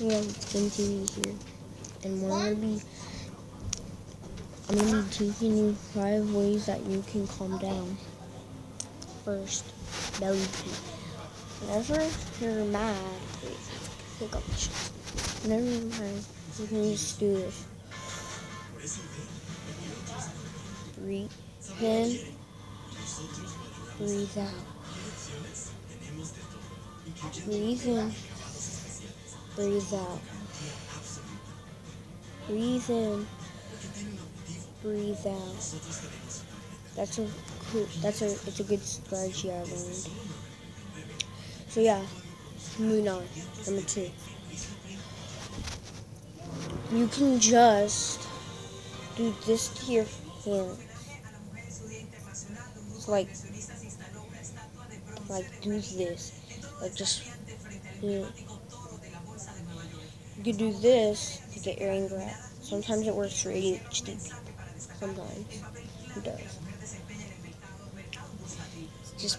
Yeah, Skin TV here. And we're gonna be I'm gonna be teaching you five ways that you can calm down. First, belly beat. Whenever you're mad, pick up. Whenever you're mad, you can just do this. Breathe in, breathe out. Breathe in, breathe out. Breathe in, breathe out. That's a cool, that's a it's a good strategy I learned. So yeah, moving on. Number two. You can just do this to your hands. It's like like do this. Like just you, you can do this to get your anger out. Sometimes it works for ADHD sometimes. It does. Just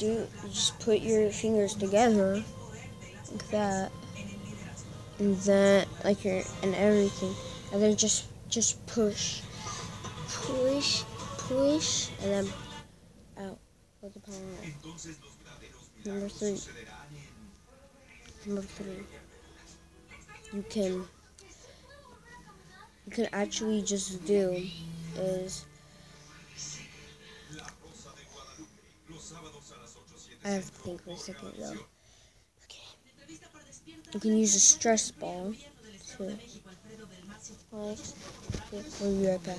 do just put your fingers together like that. And then like your and everything. And then just just push. Push, push and then out. Let the power. Number three. Number three. You can you can actually just do is I have to think for a second though. Okay. You can use a stress ball to like we'll be right back.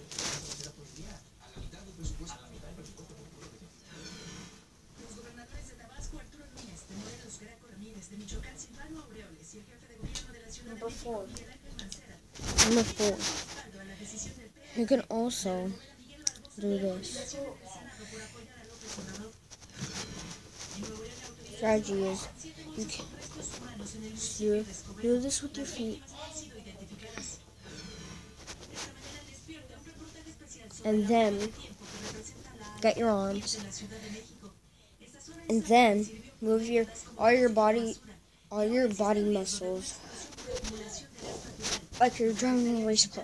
Number four. Number four. You can also do this. Strategy is you can do, do this with your feet. And then get your arms. And then move your all your body all your body muscles like you're a race car.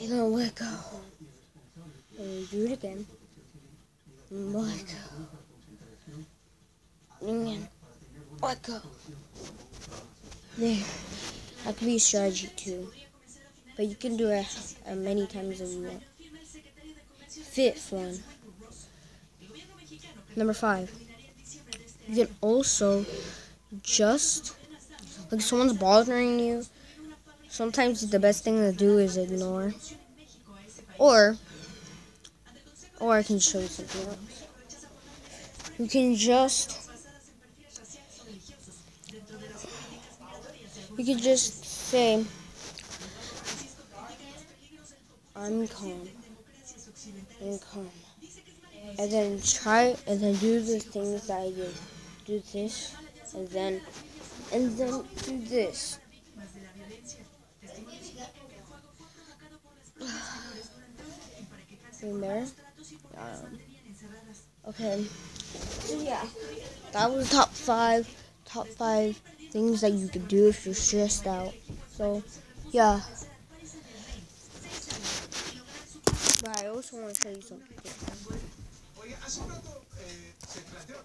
You're gonna let go. And do it again. And let go. And then let go. There. That could be a strategy too. But you can do it uh, many times as you want. Fifth one. Number five. You can also just like someone's bothering you. Sometimes the best thing to do is ignore. Or or I can show you something else. You can just you can just say I'm calm. I'm calm. And then try and then do the things that I did. Do this and then and then do this. In there. Um, okay. So yeah, that was top five, top five things that you could do if you're stressed out. So yeah. But I also want to tell you something.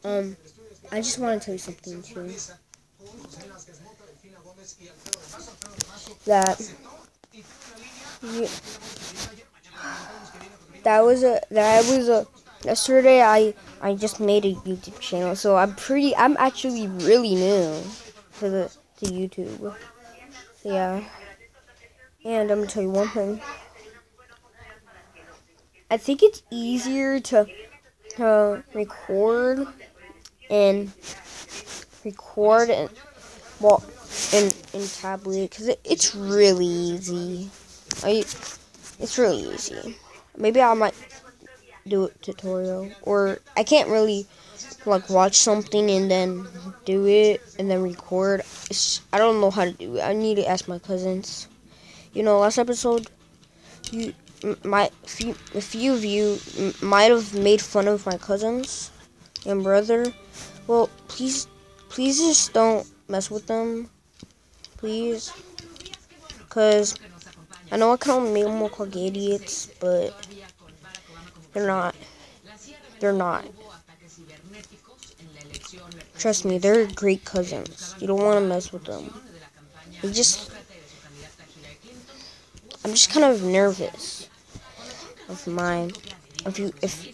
Um, I just want to tell you something too. That that was a that was a yesterday I I just made a YouTube channel, so I'm pretty I'm actually really new to the to YouTube. So yeah. And I'm gonna tell you one thing. I think it's easier to to record and record and well in in tablet because it, it's really easy. I it's really easy. Maybe I might do a tutorial or I can't really like watch something and then do it and then record. It's, I don't know how to do it. I need to ask my cousins. You know, last episode, you my few, a few of you might have made fun of my cousins and brother. Well, please, please just don't mess with them, please, cause I know I kind of make them look like idiots, but they're not. They're not. Trust me, they're great cousins. You don't want to mess with them. They just. I'm just kind of nervous of mine. If you if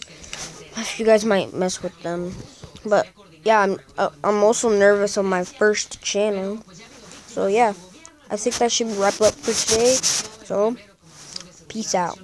if you guys might mess with them, but yeah, I'm uh, I'm also nervous on my first channel. So yeah, I think that should wrap up for today. So peace out.